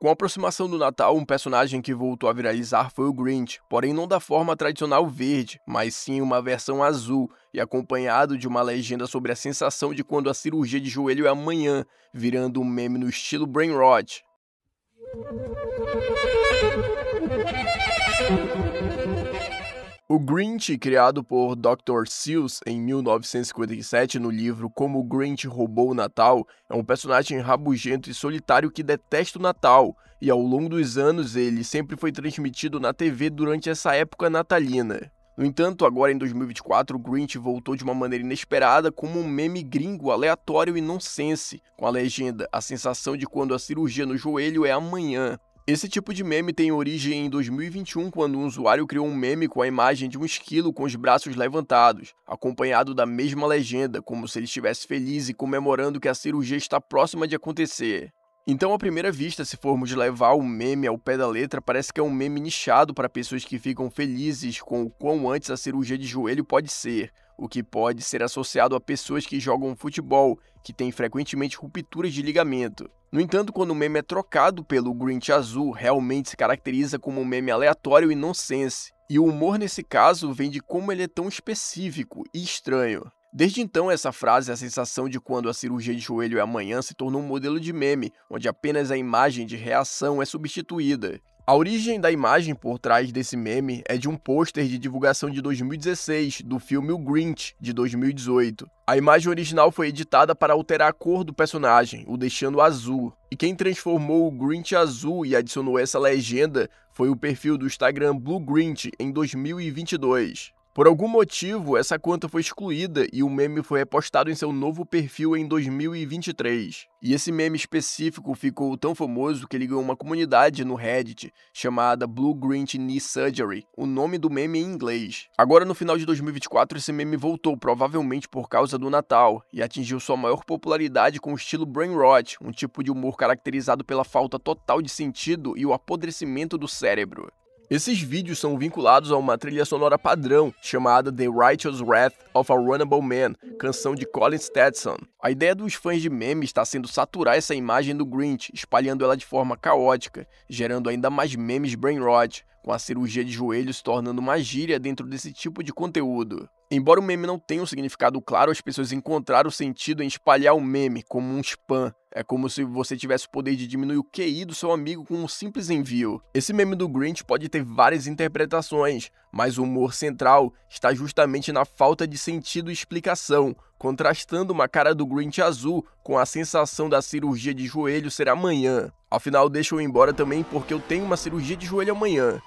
Com a aproximação do Natal, um personagem que voltou a viralizar foi o Grinch, porém não da forma tradicional verde, mas sim uma versão azul, e acompanhado de uma legenda sobre a sensação de quando a cirurgia de joelho é amanhã, virando um meme no estilo Brain Rot. O Grinch, criado por Dr. Seuss em 1957 no livro Como o Grinch Roubou o Natal, é um personagem rabugento e solitário que detesta o Natal, e ao longo dos anos ele sempre foi transmitido na TV durante essa época natalina. No entanto, agora em 2024, o Grinch voltou de uma maneira inesperada como um meme gringo aleatório e nonsense, com a legenda A sensação de quando a cirurgia no joelho é amanhã. Esse tipo de meme tem origem em 2021, quando um usuário criou um meme com a imagem de um esquilo com os braços levantados, acompanhado da mesma legenda, como se ele estivesse feliz e comemorando que a cirurgia está próxima de acontecer. Então, à primeira vista, se formos levar o meme ao pé da letra, parece que é um meme nichado para pessoas que ficam felizes com o quão antes a cirurgia de joelho pode ser, o que pode ser associado a pessoas que jogam futebol, que têm frequentemente rupturas de ligamento. No entanto, quando o meme é trocado pelo Grinch azul, realmente se caracteriza como um meme aleatório e nonsense. E o humor nesse caso vem de como ele é tão específico e estranho. Desde então, essa frase, a sensação de quando a cirurgia de joelho é amanhã, se tornou um modelo de meme, onde apenas a imagem de reação é substituída. A origem da imagem por trás desse meme é de um pôster de divulgação de 2016 do filme O Grinch, de 2018. A imagem original foi editada para alterar a cor do personagem, o deixando azul. E quem transformou o Grinch azul e adicionou essa legenda foi o perfil do Instagram Blue Grinch em 2022. Por algum motivo, essa conta foi excluída e o meme foi repostado em seu novo perfil em 2023. E esse meme específico ficou tão famoso que ele ganhou uma comunidade no Reddit chamada Blue Grinch Knee Surgery, o nome do meme em inglês. Agora, no final de 2024, esse meme voltou, provavelmente por causa do Natal, e atingiu sua maior popularidade com o estilo Brain Rot, um tipo de humor caracterizado pela falta total de sentido e o apodrecimento do cérebro. Esses vídeos são vinculados a uma trilha sonora padrão chamada The Righteous Wrath of a Runnable Man, canção de Colin Stetson. A ideia dos fãs de memes está sendo saturar essa imagem do Grinch, espalhando ela de forma caótica, gerando ainda mais memes brainrot, com a cirurgia de joelhos tornando uma gíria dentro desse tipo de conteúdo. Embora o meme não tenha um significado claro, as pessoas encontraram sentido em espalhar o meme como um spam. É como se você tivesse o poder de diminuir o QI do seu amigo com um simples envio. Esse meme do Grinch pode ter várias interpretações, mas o humor central está justamente na falta de sentido e explicação, contrastando uma cara do Grinch azul com a sensação da cirurgia de joelho ser amanhã. Afinal, deixa eu ir embora também porque eu tenho uma cirurgia de joelho amanhã.